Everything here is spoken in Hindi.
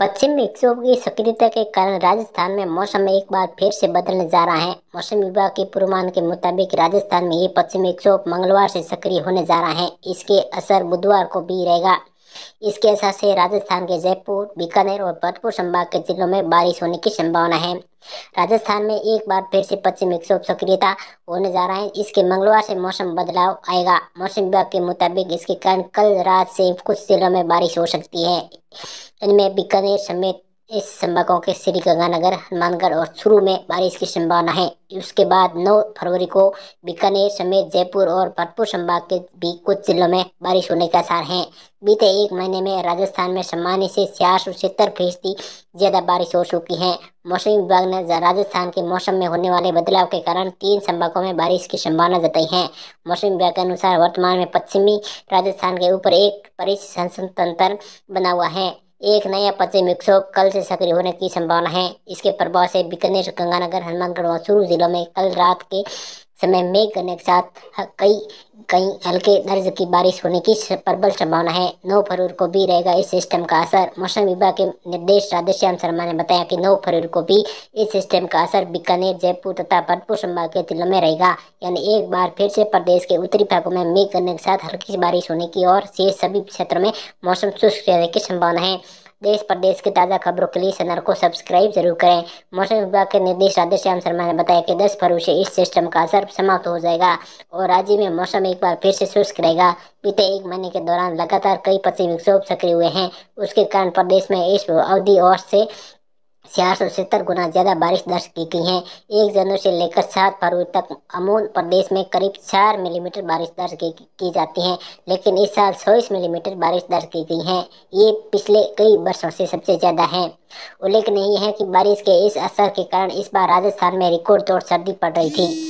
पश्चिम विक्षोभ की सक्रियता के कारण राजस्थान में मौसम एक बार फिर से बदलने जा रहा है। मौसम विभाग के पूर्वानुमान के मुताबिक राजस्थान में ये पश्चिम विक्षोभ मंगलवार से सक्रिय होने जा रहा है। इसके असर बुधवार को भी रहेगा। इसके असर से राजस्थान के जयपुर, बीकानेर और भरतपुर संभाग के जिलों में बारिश होने की संभावना है। राजस्थान में एक बार फिर से पश्चिम विक्षोभ सक्रियता होने जा रहा है। इसके मंगलवार से मौसम बदलाव आएगा। मौसम विभाग के मुताबिक इसके कारण कल रात से कुछ जिलों में बारिश हो सकती है। इनमें बीकानेर समेत इस संभागों के श्री गंगानगर हनुमानगढ़ और चुरू में बारिश की संभावना है। उसके बाद 9 फरवरी को बीकानेर समेत जयपुर और भरतपुर संभाग के भी कुछ जिलों में बारिश होने के आसार हैं। बीते एक महीने में राजस्थान में सामान्य से छियाठ सौ सत्तर फ़ीसदी ज़्यादा बारिश हो चुकी है। मौसम विभाग ने राजस्थान के मौसम में होने वाले बदलाव के कारण तीन संभागों में बारिश की संभावना जताई है। मौसम विभाग के अनुसार वर्तमान में पश्चिमी राजस्थान के ऊपर एक परिसंसन तंत्र बना हुआ है। एक नया पश्चिम विक्षोभ कल से सक्रिय होने की संभावना है। इसके प्रभाव से बीकानेर, गंगानगर, हनुमानगढ़ और चूरू जिलों में कल रात के समय मेघ करने के साथ कई कई हल्के दर्ज की बारिश होने की प्रबल संभावना है। नौ फरवरी को भी रहेगा इस सिस्टम का असर। मौसम विभाग के निर्देश राधेश्याम शर्मा ने बताया कि नौ फरवरी को भी इस सिस्टम का असर बीकानेर, जयपुर तथा भरतपुर संभाग के जिलों में रहेगा। यानी एक बार फिर से प्रदेश के उत्तरी भागों में मेघ करने के साथ हल्की बारिश होने की और शेष सभी क्षेत्रों में मौसम शुष्क रहने की संभावना है। देश प्रदेश की ताज़ा खबरों के लिए चैनल को सब्सक्राइब ज़रूर करें। मौसम विभाग के निर्देश राधेश्याम शर्मा ने बताया कि 10 फरवरी से इस सिस्टम का असर समाप्त हो जाएगा और राज्य में मौसम एक बार फिर से शुष्क रहेगा। बीते एक महीने के दौरान लगातार कई पश्चिमी विक्षोभ सक्रिय हुए हैं। उसके कारण प्रदेश में इस अवधि और से चार सौ सत्तर गुना ज़्यादा बारिश दर्ज की गई है। एक जनवरी से लेकर सात फरवरी तक अमूल प्रदेश में करीब चार मिलीमीटर बारिश दर्ज की, की जाती है लेकिन इस साल चौबीस मिलीमीटर बारिश दर्ज की गई है। ये पिछले कई वर्षों से सबसे ज़्यादा है। उल्लेखनीय है कि बारिश के इस असर के कारण इस बार राजस्थान में रिकॉर्ड तोड़ सर्दी पड़ रही थी।